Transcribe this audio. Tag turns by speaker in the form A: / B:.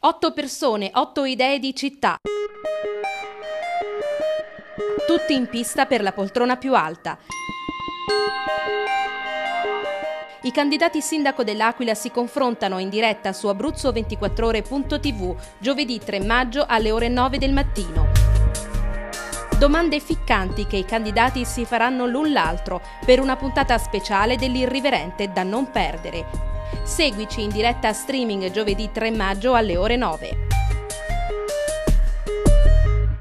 A: Otto persone, otto idee di città. Tutti in pista per la poltrona più alta. I candidati sindaco dell'Aquila si confrontano in diretta su abruzzo24ore.tv giovedì 3 maggio alle ore 9 del mattino. Domande ficcanti che i candidati si faranno l'un l'altro per una puntata speciale dell'Irriverente da non perdere. Seguici in diretta streaming giovedì 3 maggio alle ore 9.